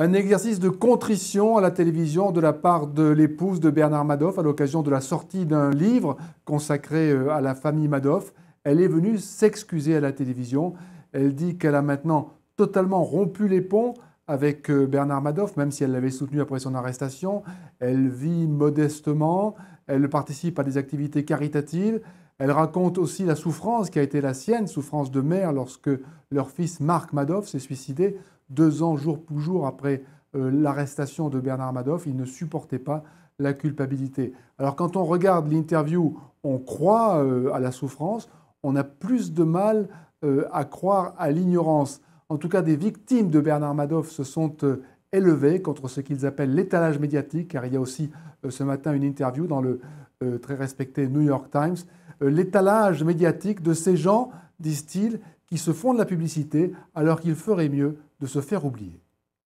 Un exercice de contrition à la télévision de la part de l'épouse de Bernard Madoff à l'occasion de la sortie d'un livre consacré euh, à la famille Madoff. Elle est venue s'excuser à la télévision. Elle dit qu'elle a maintenant totalement rompu les ponts avec euh, Bernard Madoff, même si elle l'avait soutenu après son arrestation. Elle vit modestement, elle participe à des activités caritatives. Elle raconte aussi la souffrance qui a été la sienne, souffrance de mère lorsque leur fils Marc Madoff s'est suicidé deux ans jour pour jour après euh, l'arrestation de Bernard Madoff. Il ne supportait pas la culpabilité. Alors quand on regarde l'interview, on croit euh, à la souffrance, on a plus de mal à croire à l'ignorance. En tout cas, des victimes de Bernard Madoff se sont élevées contre ce qu'ils appellent l'étalage médiatique, car il y a aussi ce matin une interview dans le très respecté New York Times, l'étalage médiatique de ces gens, disent-ils, qui se font de la publicité alors qu'il ferait mieux de se faire oublier.